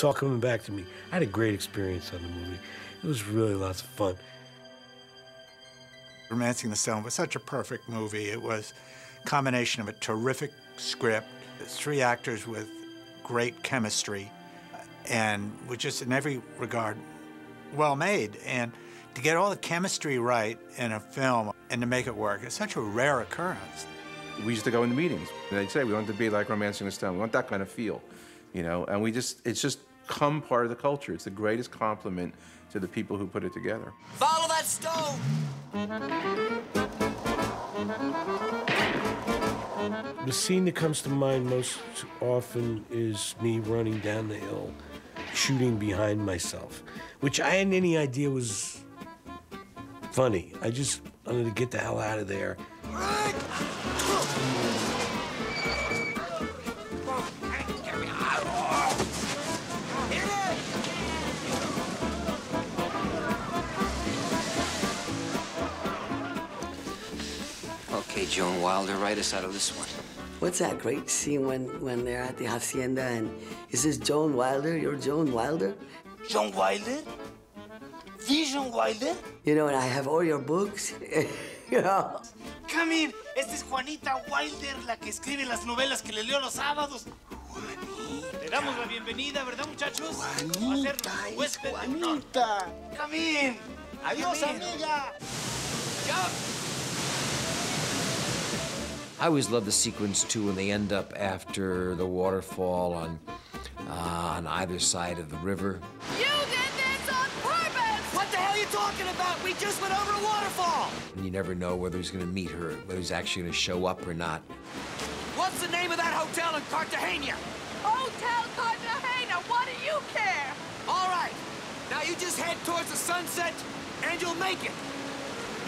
It's all coming back to me. I had a great experience on the movie. It was really lots of fun. Romancing the Stone was such a perfect movie. It was a combination of a terrific script, three actors with great chemistry, and was just in every regard well made. And to get all the chemistry right in a film and to make it work is such a rare occurrence. We used to go into meetings, and they'd say we wanted to be like Romancing the Stone. We want that kind of feel, you know. And we just, it's just come part of the culture. It's the greatest compliment to the people who put it together. Follow that stone! The scene that comes to mind most often is me running down the hill, shooting behind myself, which I hadn't any idea was funny. I just wanted to get the hell out of there. Okay, Joan Wilder, write us out of this one. What's that great scene when, when they're at the hacienda and is this Joan Wilder? You're Joan Wilder? Joan Wilder? The Joan Wilder? You know, and I have all your books. you know. Come in. Esta es Juanita Wilder, la que escribe las novelas que le leo los sábados. Juanita. Le damos la bienvenida, ¿verdad, muchachos? Juanita, Va a ser es huésped de. Juanita. Come in. Adiós, Come in. amiga. Jump. I always love the sequence too when they end up after the waterfall on uh, on either side of the river. You did this on purpose! What the hell are you talking about? We just went over a waterfall! And you never know whether he's going to meet her, whether he's actually going to show up or not. What's the name of that hotel in Cartagena? Hotel Cartagena, what do you care? All right. Now you just head towards the sunset, and you'll make it.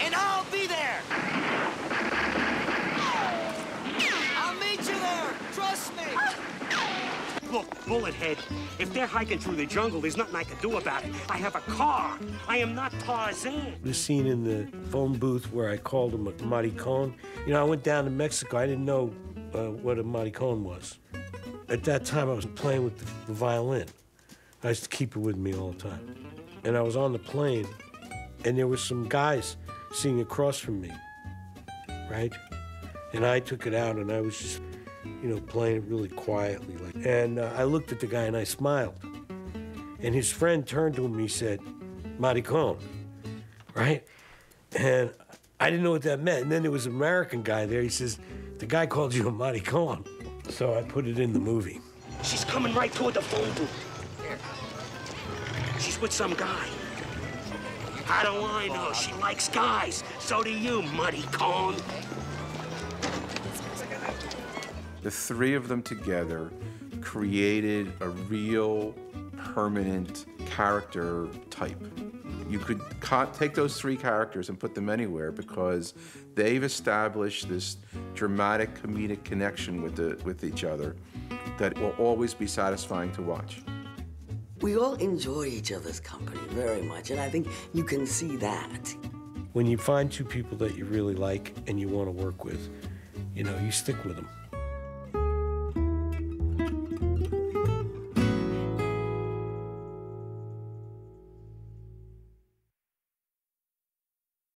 And I'll be there. Look, Bullethead, if they're hiking through the jungle, there's nothing I can do about it. I have a car. I am not Tarzan. The scene in the phone booth where I called him a maricon. You know, I went down to Mexico. I didn't know uh, what a maricon was. At that time, I was playing with the, the violin. I used to keep it with me all the time. And I was on the plane, and there were some guys sitting across from me, right? And I took it out, and I was just, you know, playing it really quietly. Like, and uh, I looked at the guy and I smiled. And his friend turned to him and he said, Maricon, right? And I didn't know what that meant. And then there was an American guy there. He says, the guy called you a maricon. So I put it in the movie. She's coming right toward the phone booth. She's with some guy. How do I know? She likes guys. So do you, maricon. The three of them together created a real permanent character type. You could co- take those three characters and put them anywhere because they've established this dramatic comedic connection with, the, with each other that will always be satisfying to watch. We all enjoy each other's company very much, and I think you can see that. When you find two people that you really like and you want to work with, you know, you stick with them.